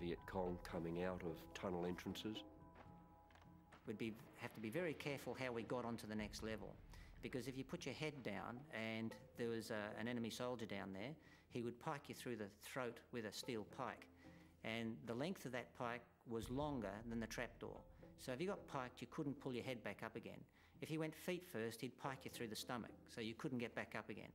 Viet Cong coming out of tunnel entrances. We'd be, have to be very careful how we got onto the next level because if you put your head down and there was a, an enemy soldier down there, he would pike you through the throat with a steel pike. And the length of that pike was longer than the trapdoor. So if you got piked, you couldn't pull your head back up again. If he went feet first, he'd pike you through the stomach, so you couldn't get back up again.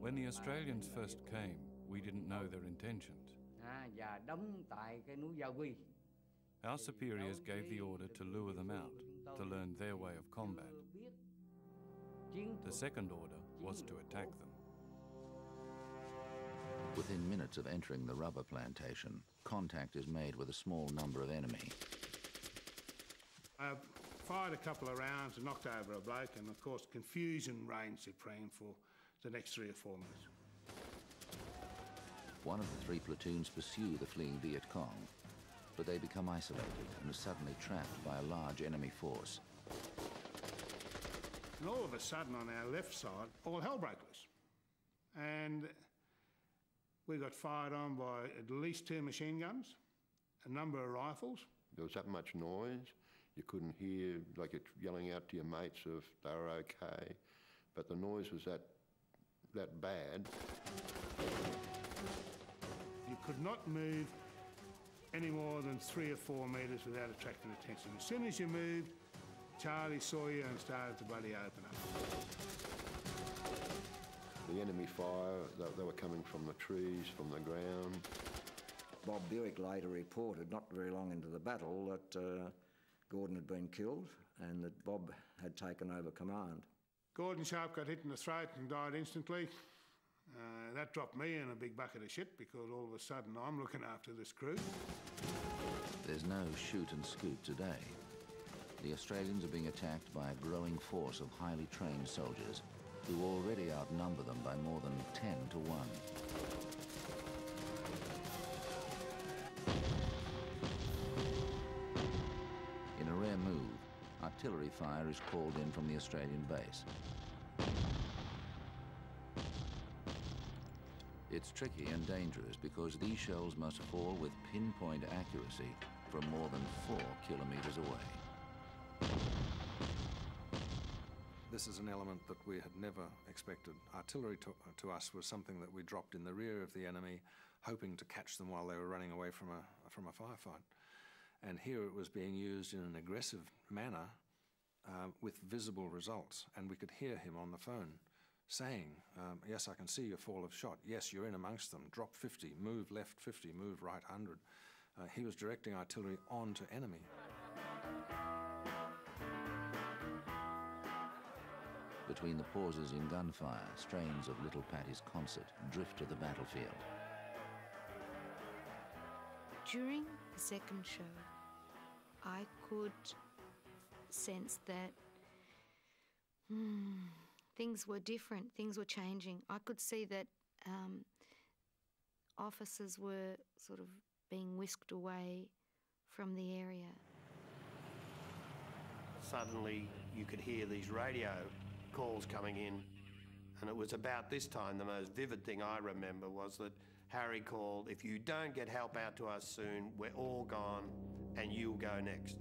When the Australians first came, we didn't know their intentions. Our superiors gave the order to lure them out, to learn their way of combat. The second order was to attack them. Within minutes of entering the rubber plantation, contact is made with a small number of enemy. I fired a couple of rounds and knocked over a bloke, and of course, confusion reigned supreme for the next three or four minutes. One of the three platoons pursue the fleeing Viet Cong, but they become isolated and are suddenly trapped by a large enemy force. And all of a sudden, on our left side, all hell broke loose. And we got fired on by at least two machine guns, a number of rifles. There was that much noise. You couldn't hear, like you're yelling out to your mates if they were okay. But the noise was that, that bad. You could not move any more than three or four metres without attracting attention. As soon as you moved, Charlie saw you and started to bloody open up. The enemy fire, they, they were coming from the trees, from the ground. Bob Buick later reported, not very long into the battle, that uh, Gordon had been killed and that Bob had taken over command. Gordon Sharp got hit in the throat and died instantly. Uh, that dropped me in a big bucket of shit because all of a sudden I'm looking after this crew. There's no shoot and scoot today. The Australians are being attacked by a growing force of highly trained soldiers who already outnumber them by more than 10 to 1. Artillery fire is called in from the Australian base. It's tricky and dangerous because these shells must fall with pinpoint accuracy from more than four kilometres away. This is an element that we had never expected. Artillery to, to, us was something that we dropped in the rear of the enemy, hoping to catch them while they were running away from a, from a firefight. And here it was being used in an aggressive manner uh, with visible results, and we could hear him on the phone saying, um, yes, I can see your fall of shot. Yes, you're in amongst them. Drop 50, move left 50, move right 100. Uh, he was directing artillery on to enemy. Between the pauses in gunfire, strains of Little Patty's concert drift to the battlefield. During the second show, I could sense that hmm, things were different, things were changing. I could see that um, officers were sort of being whisked away from the area. Suddenly, you could hear these radio calls coming in, and it was about this time the most vivid thing I remember was that Harry called, If you don't get help out to us soon, we're all gone, and you'll go next.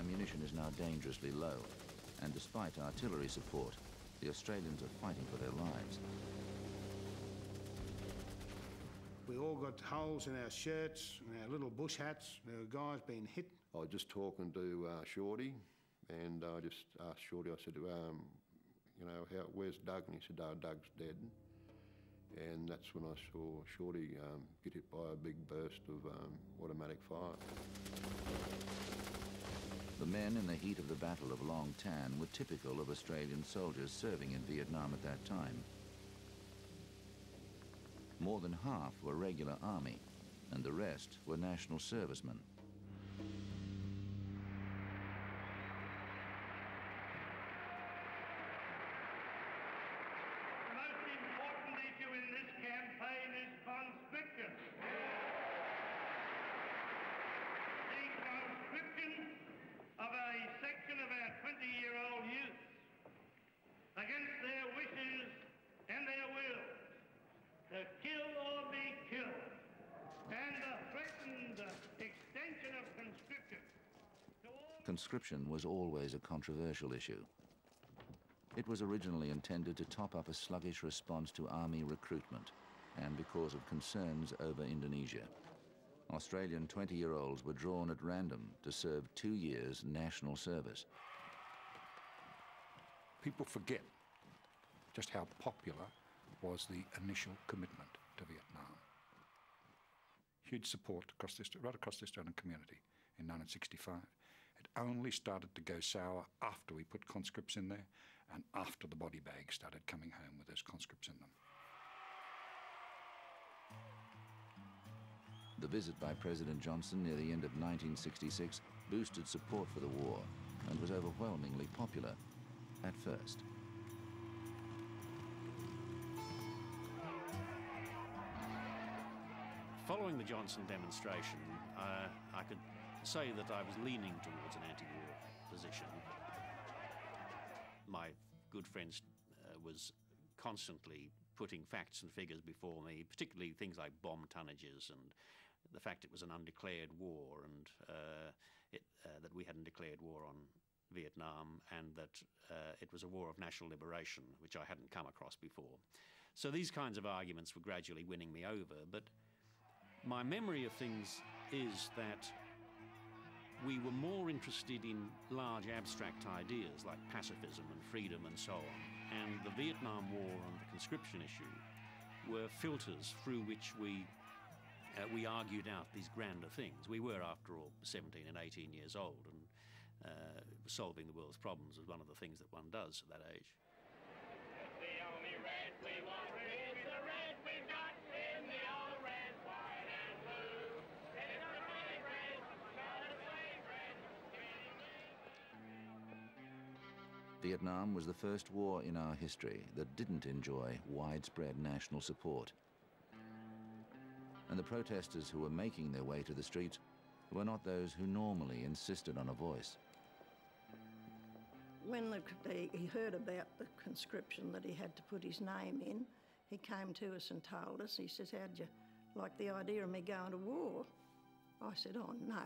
Ammunition is now dangerously low, and despite artillery support, the Australians are fighting for their lives. We all got holes in our shirts and our little bush hats. There were guys being hit. I was just talking to uh, Shorty, and I just asked Shorty, I said, um, you know, how, where's Doug? And he said, oh, Doug's dead. And that's when I saw Shorty um, get hit by a big burst of um, automatic fire. The men in the heat of the Battle of Long Tan were typical of Australian soldiers serving in Vietnam at that time. More than half were regular army, and the rest were national servicemen. against their wishes and their to kill or be killed, and the threatened extension of conscription. Conscription was always a controversial issue. It was originally intended to top up a sluggish response to army recruitment and because of concerns over Indonesia. Australian 20-year-olds were drawn at random to serve two years national service. People forget just how popular was the initial commitment to Vietnam. Huge support across this, right across the Australian community in 1965. It only started to go sour after we put conscripts in there and after the body bags started coming home with those conscripts in them. The visit by President Johnson near the end of 1966 boosted support for the war and was overwhelmingly popular at first. Following the Johnson demonstration, uh, I could say that I was leaning towards an anti-war position. My good friend uh, was constantly putting facts and figures before me, particularly things like bomb tonnages and the fact it was an undeclared war and uh, it, uh, that we hadn't declared war on Vietnam and that uh, it was a war of national liberation, which I hadn't come across before. So these kinds of arguments were gradually winning me over, but my memory of things is that we were more interested in large abstract ideas like pacifism and freedom and so on, and the Vietnam War and the conscription issue were filters through which we uh, we argued out these grander things. We were, after all, 17 and 18 years old, and uh, solving the world's problems was one of the things that one does at that age. Vietnam was the first war in our history that didn't enjoy widespread national support. And the protesters who were making their way to the streets were not those who normally insisted on a voice. When the, he heard about the conscription that he had to put his name in, he came to us and told us, he says, how'd you like the idea of me going to war? I said, oh no.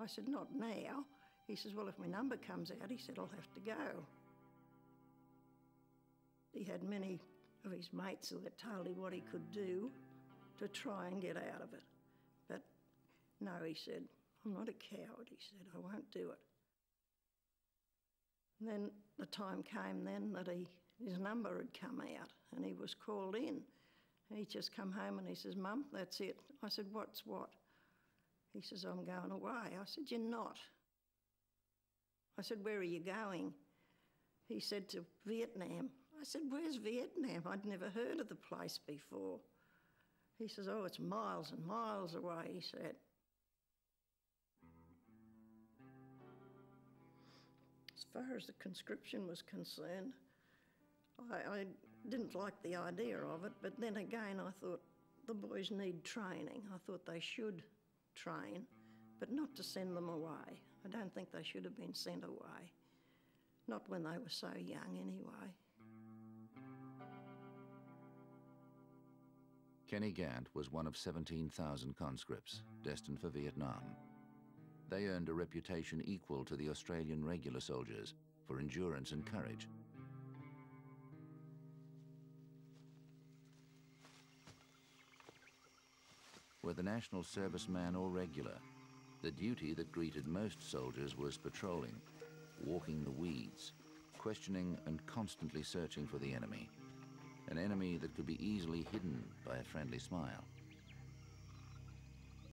I said, not now. He says, Well, if my number comes out, he said, I'll have to go. He had many of his mates had told him what he could do to try and get out of it. But no, he said, I'm not a coward. He said, I won't do it. And then the time came then that he, his number had come out and he was called in. He just come home and he says, Mum, that's it. I said, What's what? He says, I'm going away. I said, You're not. I said, Where are you going? He said, To Vietnam. I said, Where's Vietnam? I'd never heard of the place before. He says, Oh, it's miles and miles away, he said. As far as the conscription was concerned, I, I didn't like the idea of it, but then again, I thought the boys need training. I thought they should train, but not to send them away. I don't think they should have been sent away. Not when they were so young, anyway. Kenny Gant was one of 17,000 conscripts destined for Vietnam. They earned a reputation equal to the Australian regular soldiers for endurance and courage. Whether national serviceman or regular, the duty that greeted most soldiers was patrolling, walking the weeds, questioning and constantly searching for the enemy. An enemy that could be easily hidden by a friendly smile.